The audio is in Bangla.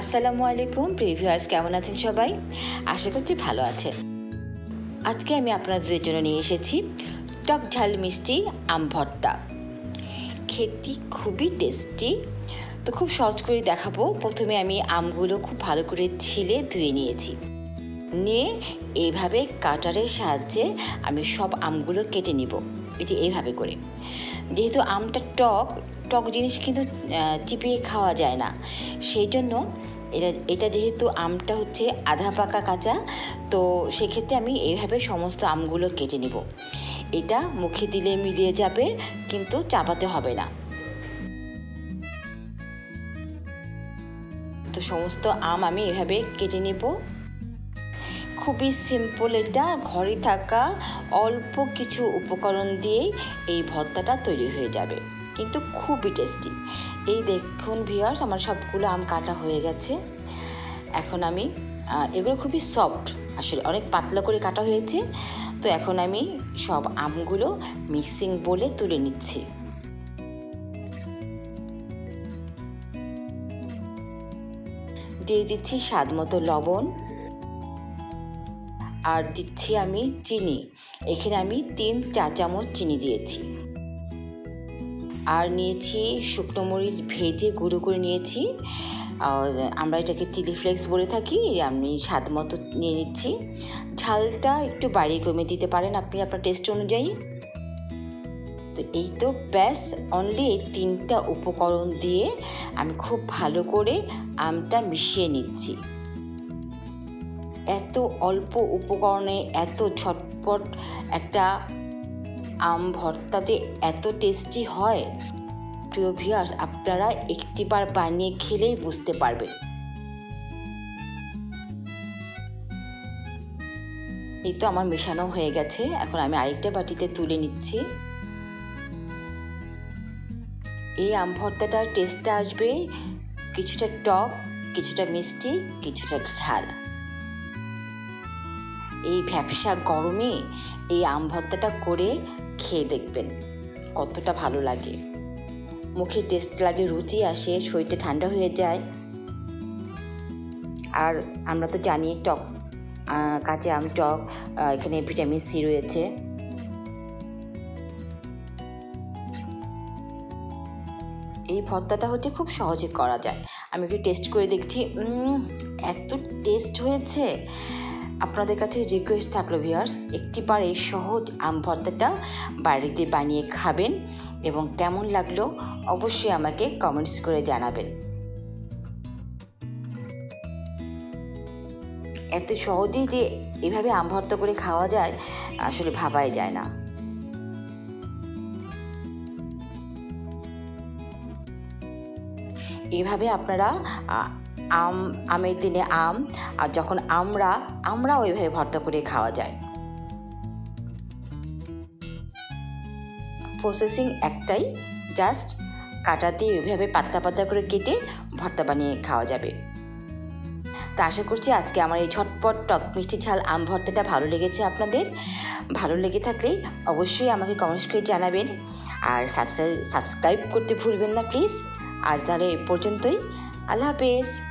আসসালামু আলাইকুম প্রিভিউয়ার্স কেমন আছেন সবাই? আশা করছি ভালো আছেন। আজকে আমি আপনাদের জন্য নিয়ে এসেছি টক ঝাল মিষ্টি আম ভর্তা। খেতে খুবই টেস্টি তো খুব সহজ করে দেখাবো। প্রথমে আমি আমগুলো খুব ভালো করে ছিলে ধুয়ে নিয়েছি। নিয়ে এইভাবে কাটারের সাহায্যে আমি সব আমগুলো কেটে নিব। যে এইভাবে করে। যেহেতু আমটা টক টক জিনিস কিন্তু চিপিয়ে খাওয়া যায় না। সেই জন্য এটা এটা যেহেতু আমটা হচ্ছে আধা পাকা কাঁচা, তো সেক্ষেত্রে আমি এইভাবে সমস্ত আমগুলো কেটে নিব। এটা মুখে দিলে মিলিয়ে যাবে, কিন্তু চাপাতে হবে না। তো সমস্ত আম আমি এভাবে কেটে নেব। খুবই সিম্পল এটা, ঘরে থাকা অল্প কিছু উপকরণ দিয়েই এই ভর্তাটা তৈরি হয়ে যাবে। কিন্তু খুবই টেস্টি। এই দেখুন ভিওর্স আমার সবগুলো আম কাটা হয়ে গেছে। এখন আমি এগুলো খুবই সফট আসলে অনেক পাতলা করে কাটা হয়েছে। তো এখন আমি সব আমগুলো মিক্সিং বলে তুলে নিচ্ছি। দিয়ে দিচ্ছি স্বাদ মতো লবণ। আর দিচ্ছি আমি চিনি। এখানে আমি তিন চা চামচ চিনি দিয়েছি। আর নিয়েছি শুকনো মরিচ ভেজে গুঁড়ো করে নিয়েছি। আমরা এটাকে চিলি ফ্লেক্স বলে থাকি, আমি স্বাদ মতো নিয়ে নিচ্ছি। ঝালটা একটু বাড়িয়ে কমে দিতে পারেন আপনি, আপনার টেস্ট অনুযায়ী। তো এই তো ব্যাস অনলি এই তিনটা উপকরণ দিয়ে আমি খুব ভালো করে আমটা মিশিয়ে নিচ্ছি। এত অল্প উপকরণে এত ঝটপট একটা আম ভর্তা যে এত টেস্টি হয়, প্রিয় ভিউয়ার্স আপনারা একটিবার বানিয়ে খেলেই বুঝতে পারবেন। এই তো আমার মেশানো হয়ে গেছে, এখন আমি আরেকটা বাটিতে তুলে নিচ্ছি। এই আম ভর্তাটার টেস্টটা আসবে কিছুটা টক, কিছুটা মিষ্টি, কিছুটা ঝাল। এই ভ্যাবসা গরমে এই আম ভর্তাটা করে খেয়ে দেখবেন, কতটা ভালো লাগে। মুখে টেস্ট লাগে, রুচি আসে, শরীরটা ঠান্ডা হয়ে যায়। আর আমরা তো জানি টক কাঁচা আম, টক এখানে ভিটামিন সি রয়েছে। এই ভর্তাটা হচ্ছে খুব সহজে করা যায়। আমি একটু টেস্ট করে দেখছি এত টেস্ট হয়েছে। আপনাদের কাছে রিকোয়েস্ট থাকল ভিউয়ার্স একটিবার এই সহজ আম ভর্তাটা বাড়িতে বানিয়ে খাবেন এবং কেমন লাগল অবশ্যই আমাকে কমেন্টস করে জানাবেন। এত সহজেই যে এভাবে আম ভর্তা করে খাওয়া যায়, আসলে ভাবাই যায় না। এভাবে আপনারা আম, আমের দিনে আম, আর যখন আমরা আমরা ওইভাবে ভর্তা করে খাওয়া যায়। প্রসেসিং একটাই জাস্ট কাটা দিয়ে ওইভাবে পাতলা পাতলা করে কেটে ভর্তা বানিয়ে খাওয়া যাবে। তা আশা করছি আজকে আমার এই ঝটপট টক মিষ্টি ঝাল আম ভর্তাটা ভালো লেগেছে আপনাদের। ভালো লেগে থাকলে অবশ্যই আমাকে কমেন্টস করে জানাবেন। আর সাবস্ক্রাইব করতে ভুলবেন না প্লিজ আজ তাহলে এ পর্যন্তই। আল্লাহ হাফেজ।